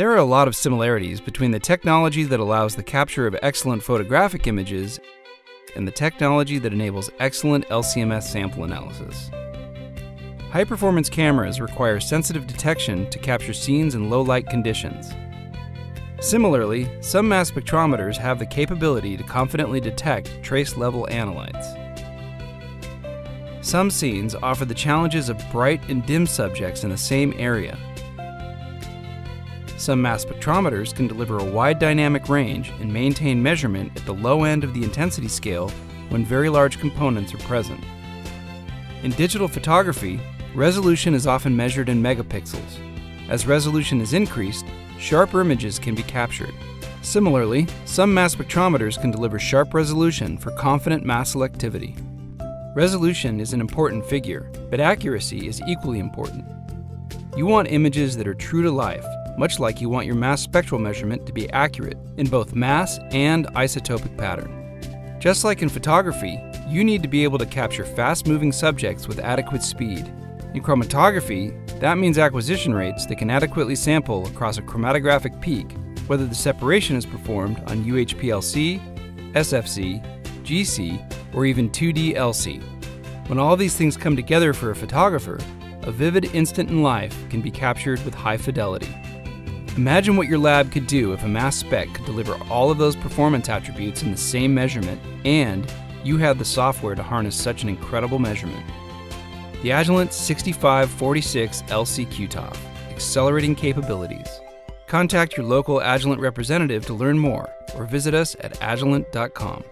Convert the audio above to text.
There are a lot of similarities between the technology that allows the capture of excellent photographic images and the technology that enables excellent LCMS sample analysis. High performance cameras require sensitive detection to capture scenes in low light conditions. Similarly, some mass spectrometers have the capability to confidently detect trace level analytes. Some scenes offer the challenges of bright and dim subjects in the same area. Some mass spectrometers can deliver a wide dynamic range and maintain measurement at the low end of the intensity scale when very large components are present. In digital photography, resolution is often measured in megapixels. As resolution is increased, sharper images can be captured. Similarly, some mass spectrometers can deliver sharp resolution for confident mass selectivity. Resolution is an important figure, but accuracy is equally important. You want images that are true to life, much like you want your mass spectral measurement to be accurate in both mass and isotopic pattern. Just like in photography, you need to be able to capture fast moving subjects with adequate speed. In chromatography, that means acquisition rates that can adequately sample across a chromatographic peak, whether the separation is performed on UHPLC, SFC, GC, or even 2D LC. When all these things come together for a photographer, a vivid instant in life can be captured with high fidelity. Imagine what your lab could do if a mass spec could deliver all of those performance attributes in the same measurement and you had the software to harness such an incredible measurement. The Agilent 6546 LC QTOF, accelerating capabilities. Contact your local Agilent representative to learn more or visit us at agilent.com.